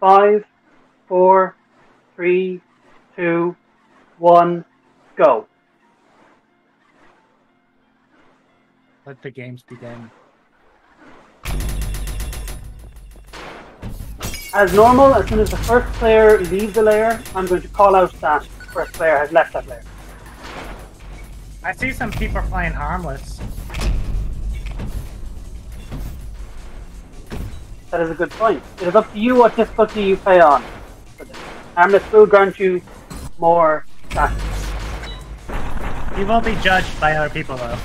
five, four, three, two, one, go. Let the games begin. As normal, as soon as the first player leaves the layer, I'm going to call out that the first player has left that layer. I see some people playing harmless. That is a good point. It is up to you what difficulty you play on. Harmless will grant you more status. You won't be judged by other people though.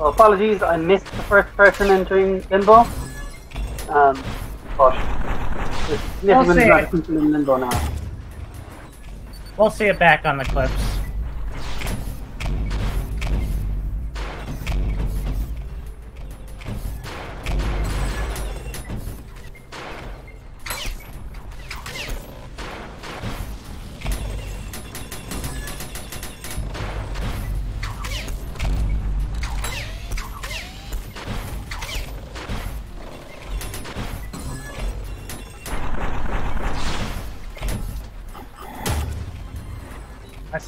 So apologies, I missed the first person entering limbo. Um, but there's significant amount of people in limbo now. We'll see it back on the clips.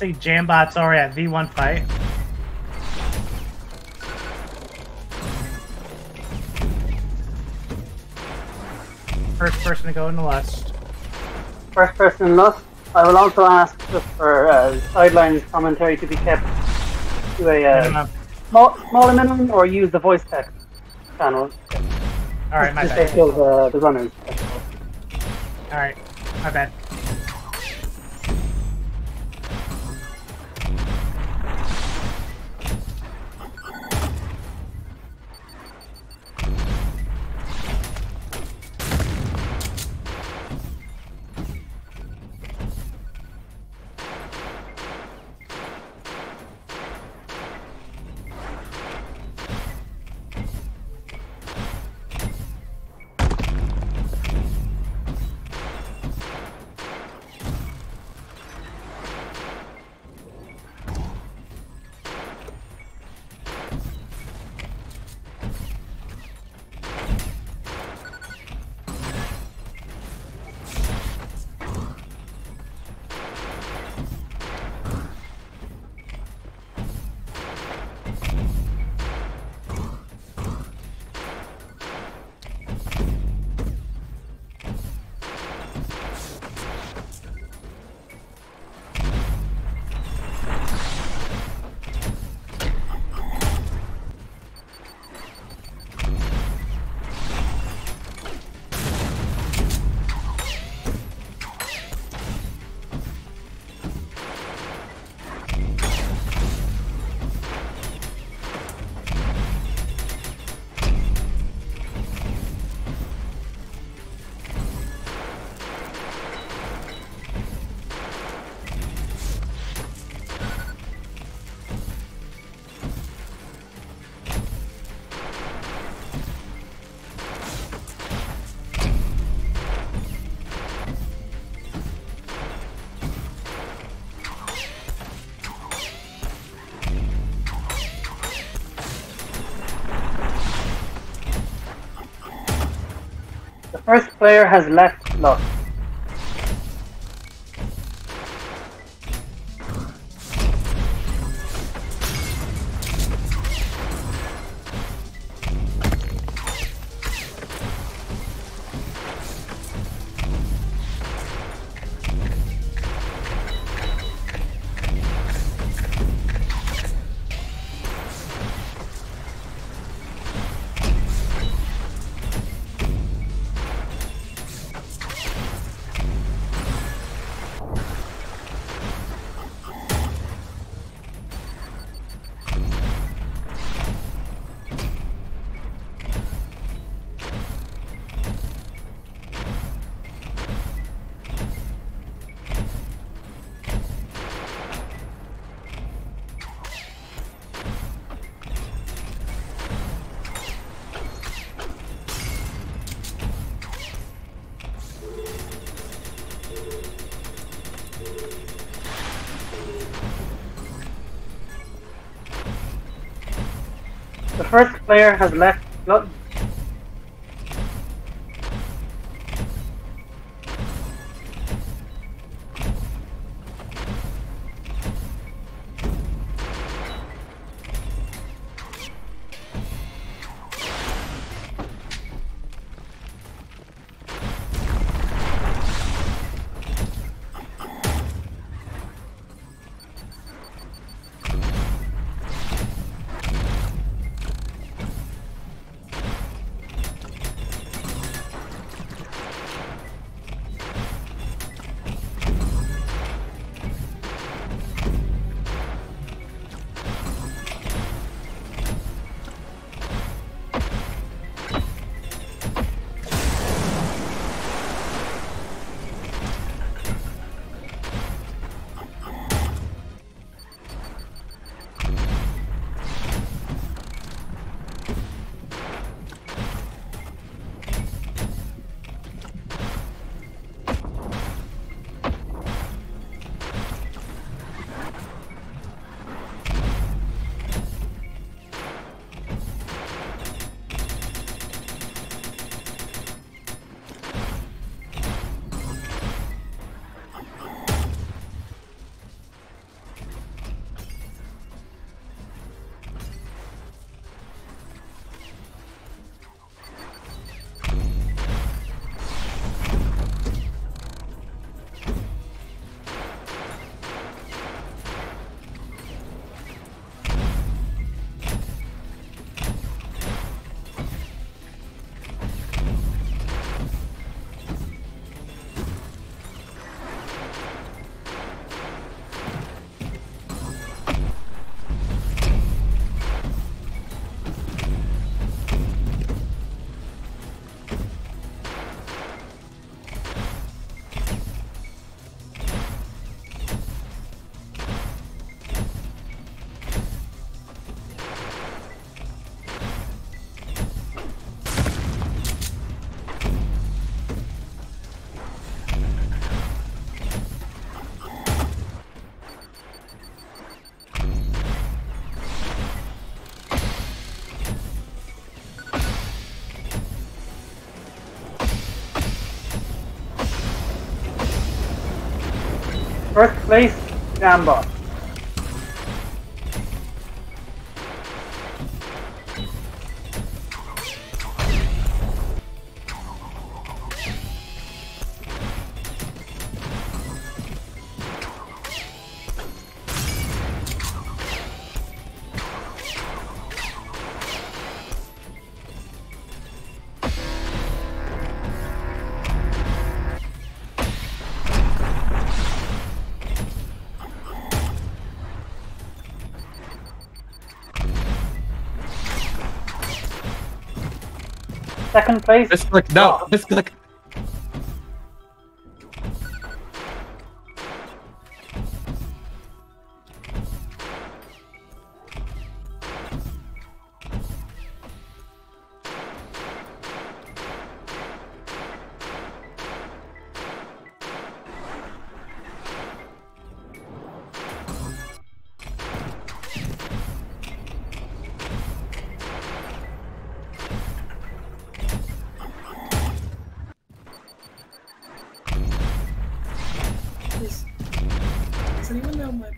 See Jambot's already at V1 fight. First person to go in the lust. First person in lust. I will also ask for uh, sideline commentary to be kept to a uh, small, smaller minimum or use the voice text channel. Alright, my bad. all the, the runners. Alright, my bad. First player has left Lust. First player has left First place, Jamba. Second place, Misclick, no, oh. misclick.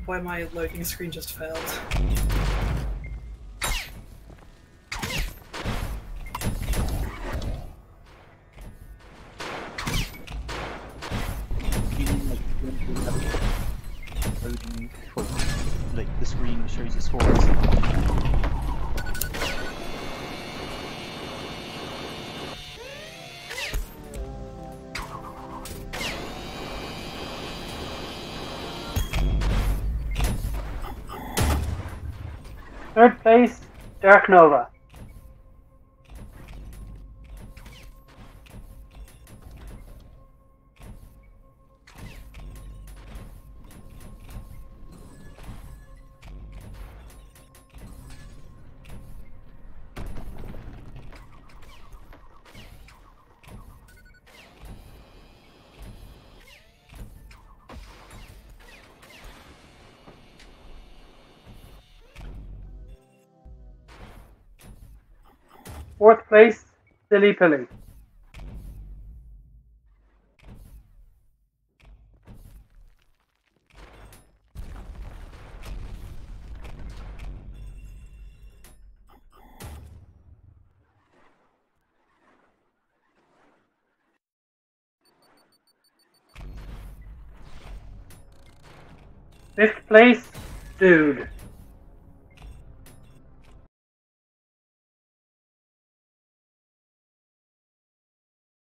Why my loading screen just failed? Third place, Dark Nova. Fourth place, Silly Pilly. Fifth place, Dude.